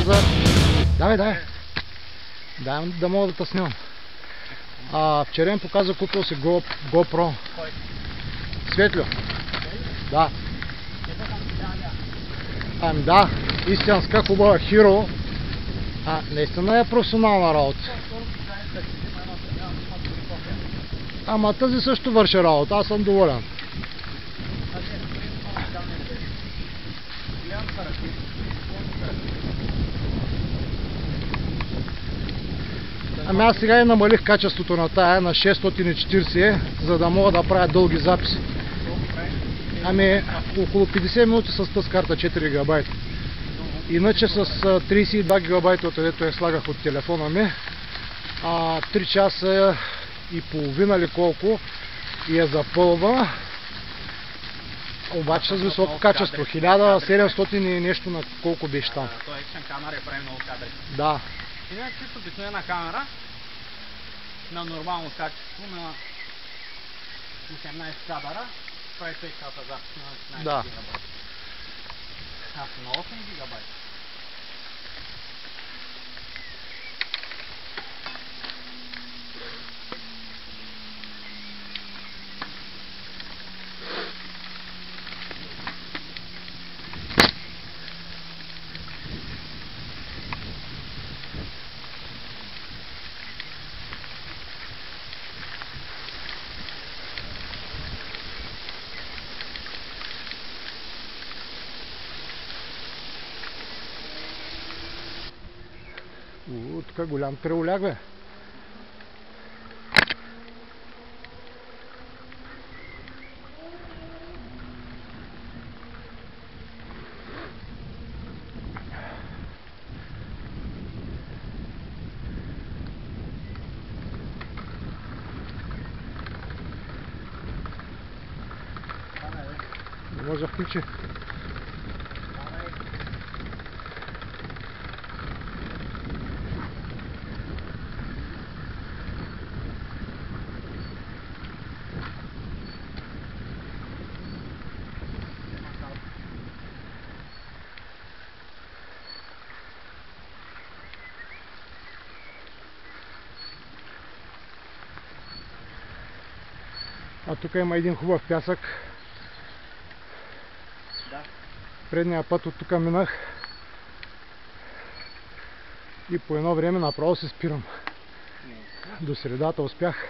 показа... Давай, давай. Дай да мога да те снимам. А, вчера ми показа купил си Go, GoPro. Светлю. Да. Ами да, истинска хубава хиро. А, наистина е професионална работа. Ама тази също върши работа, аз съм доволен. Ами аз сега и намалих качеството на тая на 640, за да мога да правя дълги записи. Ами около 50 минути с тази карта 4 гигабайта. Иначе с 32 гигабайта, откъдето я слагах от телефона ми, а, 3 часа и половина или колко я запълва. Обаче с високо качество. 1700 и нещо на колко беше там. Той екшен камера и прави много кадри. Да. Иначе чисто обикновена камера на нормално качество на 18 кадъра прави текстата запис на 16 Да. гигабайт. Аз на 8 гигабайт. У, тук е голям треуляк, бе. Не може да включи. А тук има един хубав пясък. Да. Предния път от тук минах. И по едно време направо се спирам. До средата успях.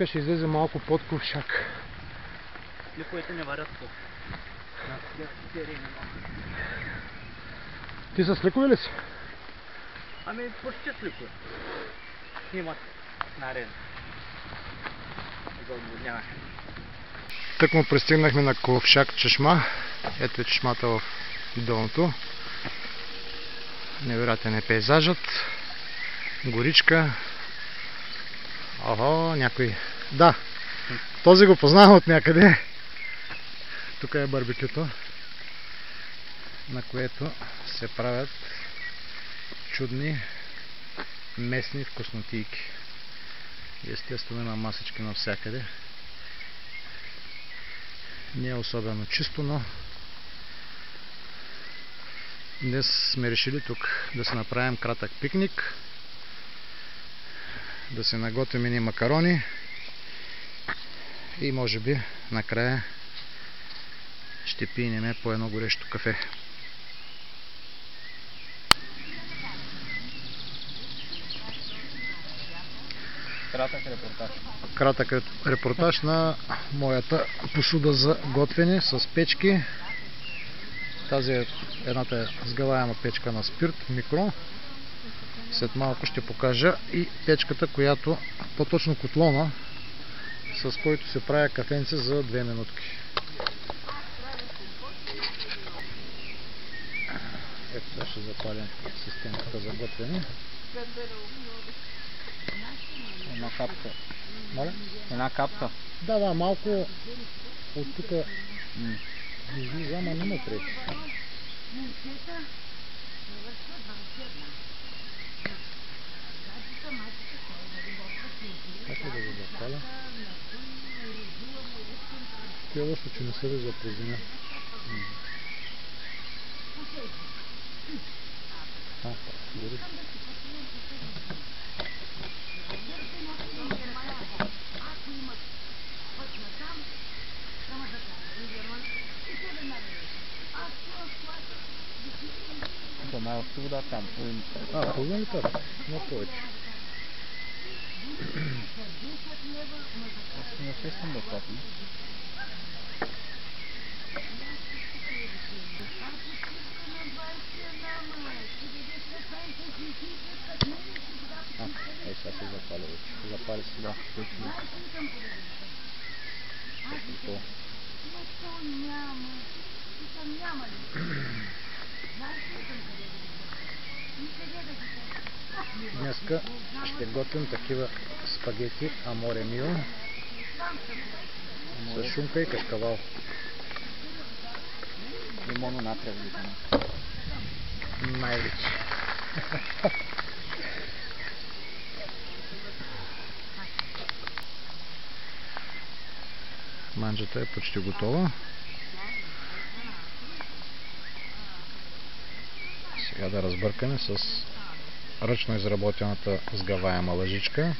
Тук ще излезе малко под ковшак. Слиповете не варят нема. Ти с ликове ли си? Ами почти слипове. Имат наред. За отводняване. Тък му пристигнахме на ковшак чешма. Ето е чешмата в долното. Невероятен е пейзажът. Горичка. Охо, някой... Да, този го познавам от някъде. Тук е барбекюто, на което се правят чудни местни вкуснотийки. Естествено има масички навсякъде. Не е особено чисто, но днес сме решили тук да си направим кратък пикник, да се наготвим ни макарони и може би накрая ще пинеме по едно горещо кафе. Кратък репортаж. кратък реп- репортаж на моята посуда за готвене с печки. Тази е едната е сгъваема печка на спирт, микро. След малко ще покажа и печката, която, по-точно котлона, с който се прави кафенце за 2 минутки. Ето сега ще запалим системата за готвене. Една капка. Моля? Една капка. Да, да, малко от тук излиза, ама не му пречи. Как е да го запаля? Ти е лошо, че не се вижда през деня. А, дори. Да, най-общо вода там. Половин литър. А, половин литър? Не повече. Аз не се съм да капна. А, е, сега се запаля вече. Запали се. Да, точно. То. Днеска ще готвим такива спагети аморе мио с шунка и кашкавал. Лимоно натриев витамин. Най-вече. Манджата е почти готова. Сега да разбъркаме с ръчно изработената сгъваема лъжичка.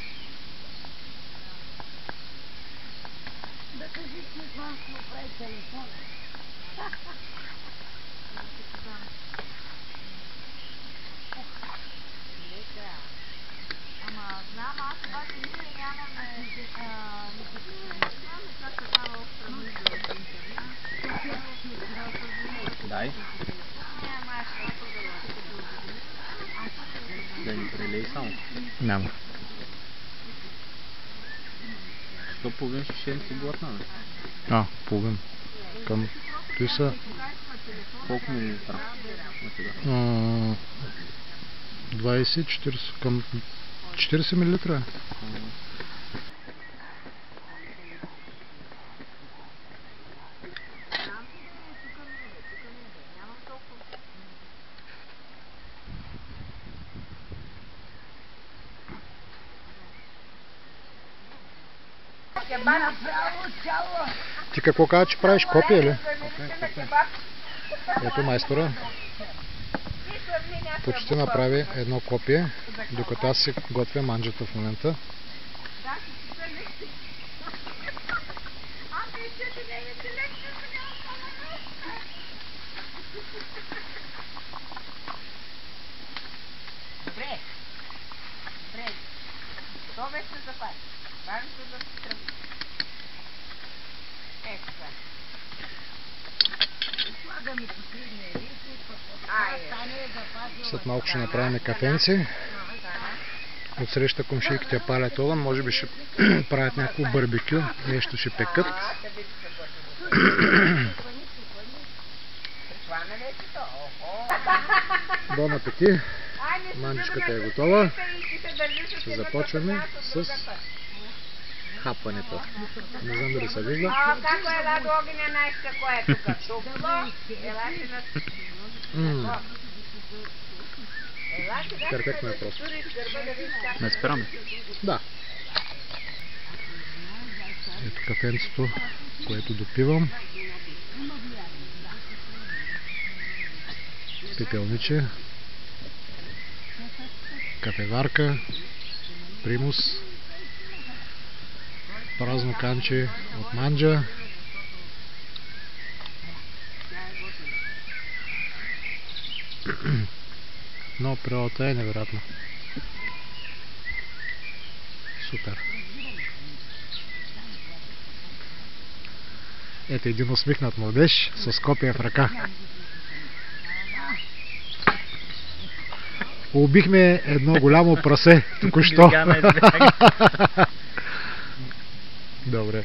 Ама знам, аз обаче ние нямаме а, нямаме как такава обща мисъл. Дай. Не, ама аз ще продължа. Да ни прелей само. Няма. Що половин шишен си глътна, бе? А, половин. Към... Той са Колко милилитра? На сега. а, 20-40 към 40 мл. е. Ти какво каза, че правиш копия ли? Ето майстора. Почти направи едно копие, докато аз си готвя манджата в момента. Добре. Добре. То вече запали. Да се тръгне. Ето това. Пък След малко ще направим кафенци. Отсреща комшийките палят огън, може би ще правят някакво барбекю, нещо ще пекат. Бон апети! Манджичката е готова. Започваме с хапването. Не знам дали се вижда. А, како е да до огня најска која е тука? Топло? Елате на... Перфектно е просто. Не спираме. Да. Ето кафенцето, което допивам. Пепелниче. Кафеварка. Примус. Празно канче от манджа. Но природата е невероятна. Супер. Ето един усмихнат младеж с копия в ръка. Убихме едно голямо прасе току-що. Dobre.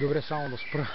Добре, само да спра.